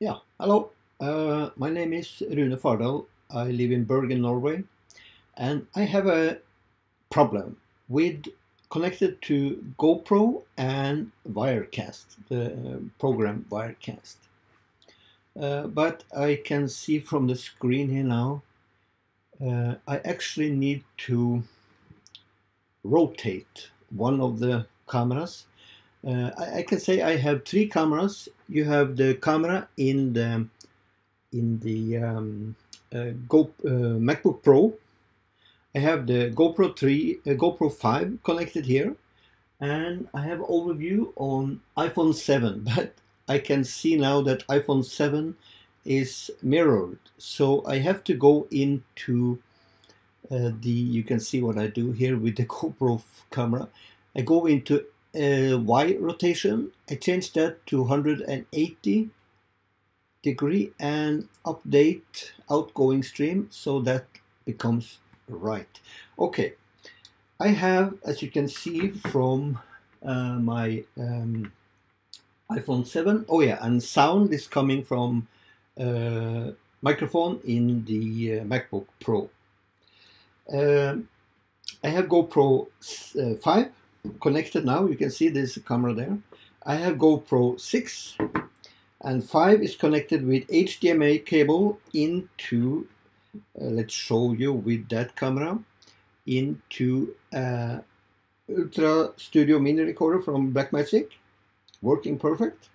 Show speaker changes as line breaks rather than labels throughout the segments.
Yeah, hello. Uh, my name is Rune Fardal. I live in Bergen, Norway, and I have a problem with connected to GoPro and Wirecast, the uh, program Wirecast. Uh, but I can see from the screen here now, uh, I actually need to rotate one of the cameras uh, I, I, can say I have three cameras. You have the camera in the in the um, uh, Go, uh, MacBook Pro. I have the GoPro 3, uh, GoPro 5 connected here, and I have overview on iPhone 7. But I can see now that iPhone 7 is mirrored, so I have to go into uh, the. You can see what I do here with the GoPro camera. I go into uh, Y rotation. I change that to 180 degree and update outgoing stream so that becomes right. Okay, I have, as you can see from uh, my um, iPhone 7, oh yeah, and sound is coming from uh, microphone in the uh, MacBook Pro. Um, I have GoPro uh, 5 connected now. You can see there's a camera there. I have GoPro 6 and 5 is connected with HDMI cable into, uh, let's show you with that camera, into uh, Ultra Studio Mini Recorder from Blackmagic, working perfect.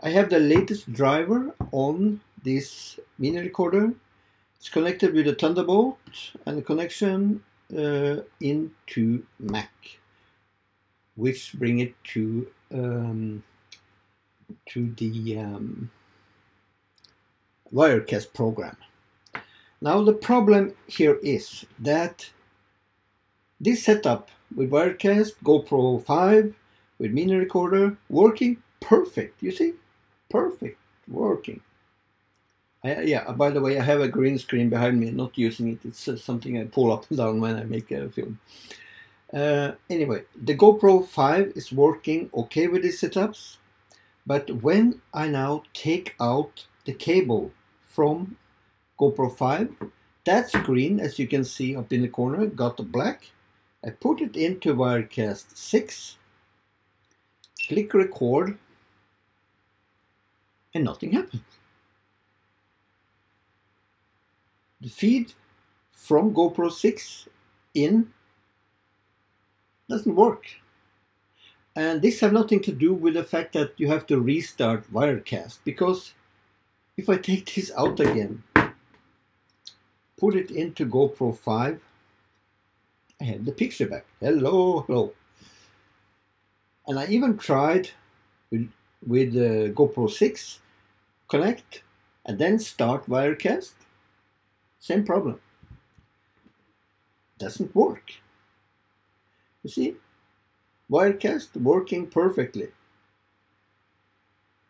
I have the latest driver on this mini recorder. It's connected with a Thunderbolt and a connection uh, into Mac which bring it to um, to the um, Wirecast program. Now the problem here is that this setup with Wirecast, GoPro 5, with mini recorder, working perfect, you see? Perfect, working. I, yeah, by the way, I have a green screen behind me, not using it. It's uh, something I pull up and down when I make a film. Uh, anyway, the GoPro 5 is working okay with these setups, but when I now take out the cable from GoPro 5, that screen, as you can see up in the corner, got black. I put it into Wirecast 6, click record, and nothing happened. The feed from GoPro 6 in doesn't work. And this have nothing to do with the fact that you have to restart Wirecast because if I take this out again, put it into GoPro 5, I have the picture back. Hello, hello. And I even tried with, with uh, GoPro 6, connect, and then start Wirecast. Same problem. Doesn't work. You see? Wirecast working perfectly.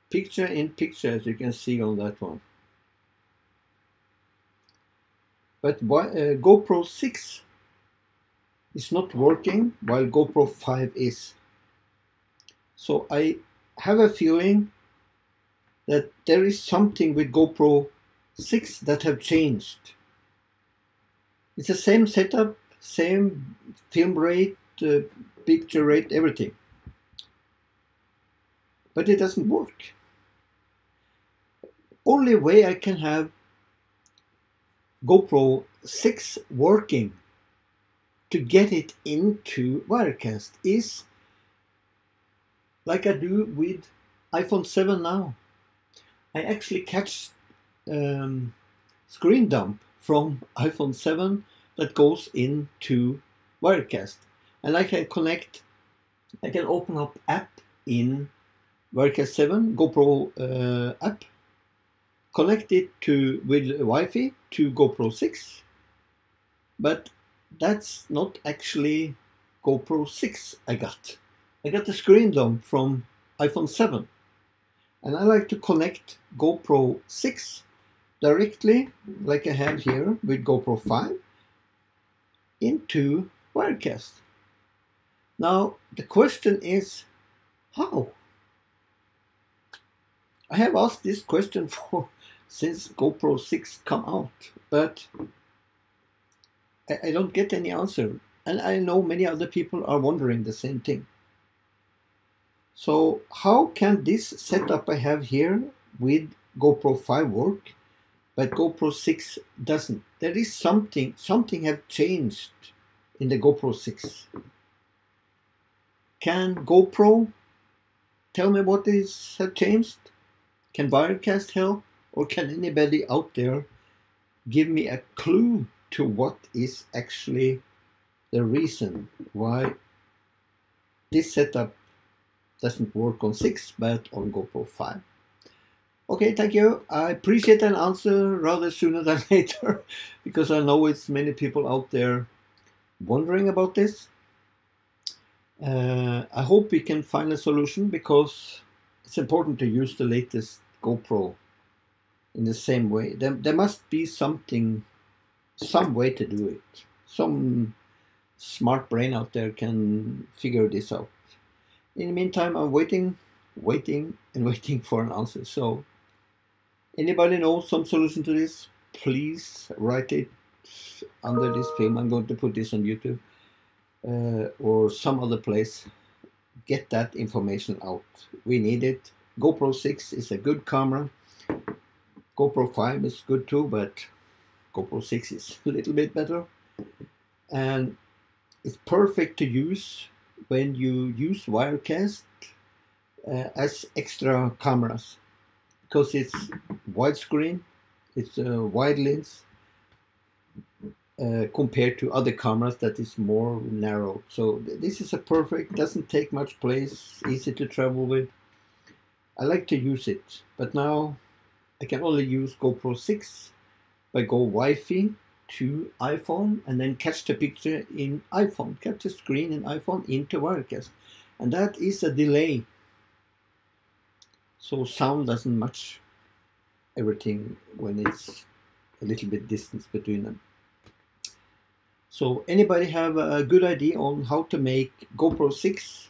Picture in picture as you can see on that one. But uh, GoPro 6 is not working while GoPro 5 is. So I have a feeling that there is something with GoPro 6 that have changed. It's the same setup, same film rate, picture rate, everything. But it doesn't work. Only way I can have GoPro 6 working to get it into Wirecast is like I do with iPhone 7 now. I actually catch um, screen dump from iPhone 7 that goes into Wirecast and I can connect, I can open up app in Wirecast 7 GoPro uh, app, connect it to with Wi-Fi to GoPro 6, but that's not actually GoPro 6 I got. I got the screen dump from iPhone 7 and I like to connect GoPro 6 directly like I have here with GoPro 5 into Wirecast. Now, the question is how? I have asked this question for since GoPro 6 come out, but I, I don't get any answer. And I know many other people are wondering the same thing. So how can this setup I have here with GoPro 5 work, but GoPro 6 doesn't? There is something, something have changed in the GoPro 6. Can GoPro tell me what is have changed? Can Wirecast help? Or can anybody out there give me a clue to what is actually the reason why this setup doesn't work on 6 but on GoPro 5. Okay, thank you. I appreciate an answer rather sooner than later because I know it's many people out there wondering about this. Uh, I hope we can find a solution because it's important to use the latest GoPro in the same way. There, there must be something, some way to do it. Some smart brain out there can figure this out. In the meantime, I'm waiting, waiting, and waiting for an answer. So, anybody know some solution to this? Please write it under this film. I'm going to put this on YouTube uh, or some other place. Get that information out. We need it. GoPro 6 is a good camera. GoPro 5 is good too, but GoPro 6 is a little bit better. And it's perfect to use when you use Wirecast uh, as extra cameras because it's widescreen, it's a wide lens uh, compared to other cameras that is more narrow. So th this is a perfect, doesn't take much place, easy to travel with. I like to use it, but now I can only use GoPro 6 by go Wi-Fi to iPhone and then catch the picture in iPhone, catch the screen in iPhone into Wirecast. And that is a delay. So sound doesn't match everything when it's a little bit distance between them. So anybody have a good idea on how to make GoPro 6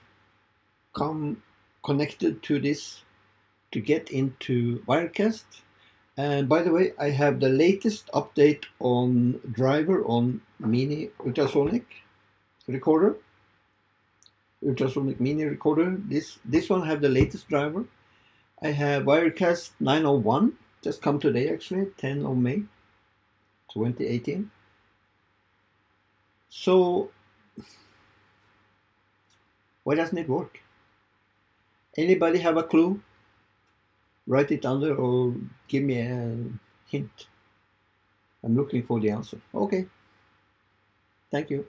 come connected to this to get into Wirecast. And by the way, I have the latest update on driver on Mini Ultrasonic recorder. Ultrasonic Mini recorder. This this one have the latest driver. I have Wirecast 901, just come today actually, 10 of May 2018. So why doesn't it work? Anybody have a clue? write it under or give me a hint. I'm looking for the answer. Okay. Thank you.